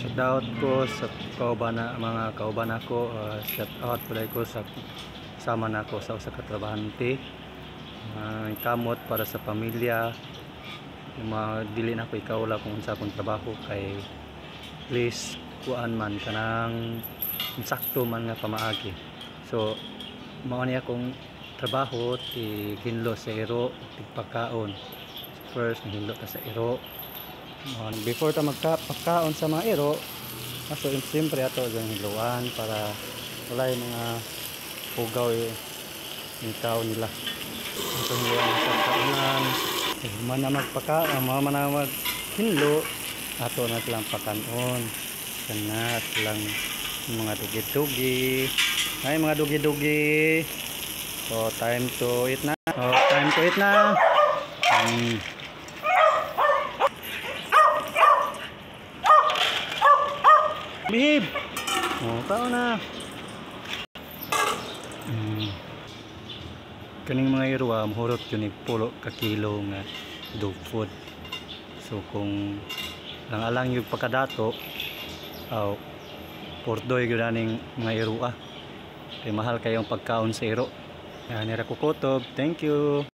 Shout out ko sa kauban mga kauban ako uh, shout out pala ko sa sama na ako sa usa ka trabahante. Uh, kamot para sa pamilya. Yung mga dili na ko ikaw lang kung unsa akong trabaho. Kay please kuan man kanang sakto man nga pamaagi. So mao niya akong trabaho ti hinlo sa iro tigpakaon. First hinlo ta sa iro Uh, before ta magpakaon sa mga iro aso siyempre ato yung hiluan para wala yung mga pugaw eh, yung tao nila. Ito hiluan sa kaunan eh, man na magpaka uh, man na maghinlo ato na silang pakanon. Kana silang mga dugi-dugi. Ay mga dugi-dugi. So time to eat na. Oh, time to eat na. Hmm. Bihib! Oh, tao na. Mm. Kaning mga irwa, mahurot yun ni pulo ka kilo nga dog food. So kung lang alang yung pagkadato, aw, pordoy yun ning mga irwa. Kay mahal kayong pagkaon sa iro. Yan, nira kukutob. Thank you.